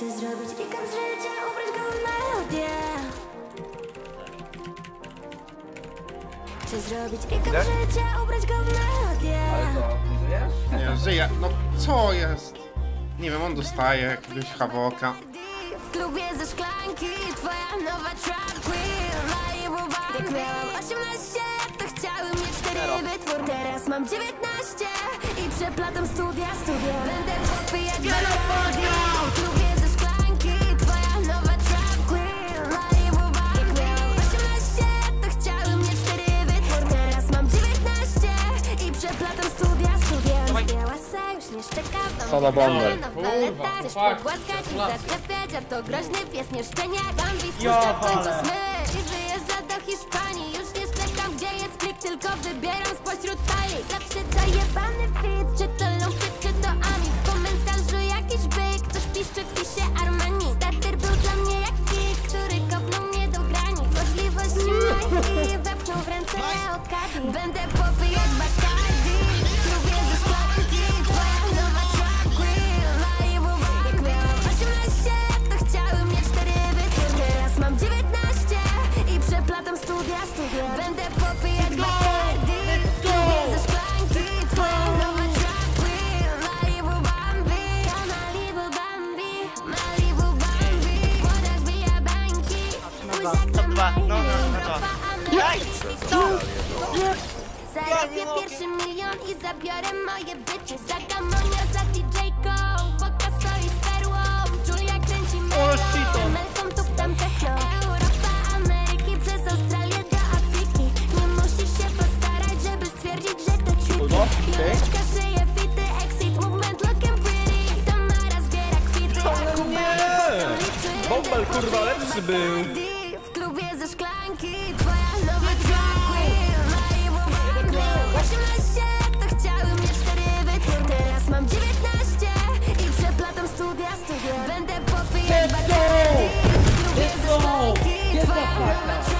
Chcę zrobić recap z życia, ubrać go w melodię Chcę zrobić recap z życia, ubrać go w melodię Nie, żyje. No co jest? Nie wiem, on dostaje jakiegoś hawoka. W klubie ze szklanki, twoja nowa Bar. Jak miałam 18, to chciały mnie cztery wytwór Teraz mam 19 i przeplatam studia, studia Będę popijać melodię sa już nie szczeka, tam Soda bomber. na baleta Chcesz fuck. pogłaskać i zaczepiać, a to groźny pies nie szczenia Gambi Ja spuszcza w końcu I wyjeżdża do Hiszpanii. Już nie czekam, gdzie jest plik, tylko wybieram Będę popijać Bacardi Lubię ze szklanki, twoja nowa trap queen Malibu Bambi, ja Malibu Bambi Malibu Bambi, woda zbija bańki Buziak na Zarobię pierwszy milion i zabiorę moje bycie za Okej. Okay. Bombal kurwa lepszy był! W klubie ze szklanki Twoja nowa drag queen 18 to chciały mnie 4 wytry Teraz mam 19 I przeplatam studia studia Będę popijać bakardi W klubie ze szklanki Twoja nowa drag